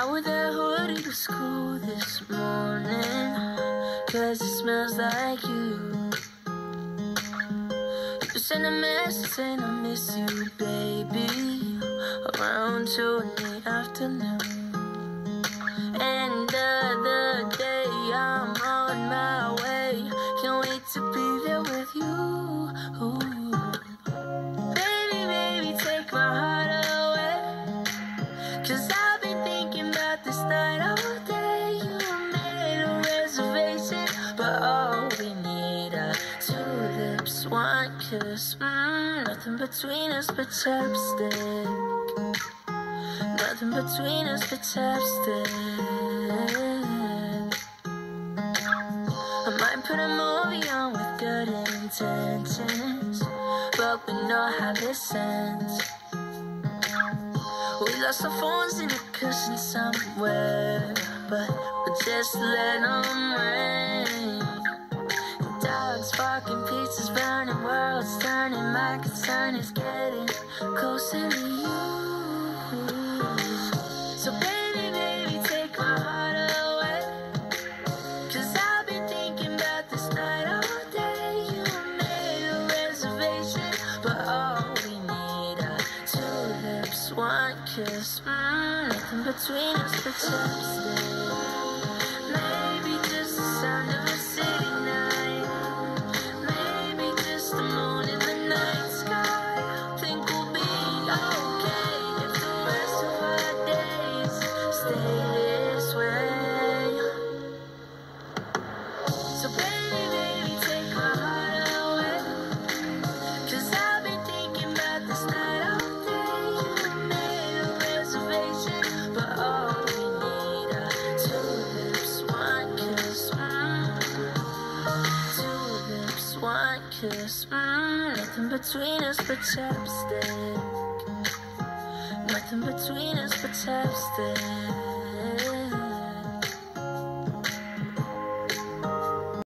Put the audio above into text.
I wore that hoodie to school this morning, cause it smells like you. You sent a message saying I miss you, baby, around two in the afternoon. One kiss. Mm, nothing between us but chapstick. Nothing between us but chapstick. I might put a movie on with good intentions, but we know how this ends. We lost our phones in a cushion somewhere, but we'll just let them ring. Turning. My concern is getting closer to you. So baby, baby, take my heart away. Cause I've been thinking about this night all day. You made a reservation, but all we need are two lips, one kiss. Mm, nothing between us but chapstick. One kiss. Mm. Nothing between us but chapstick. Nothing between us but chapstick.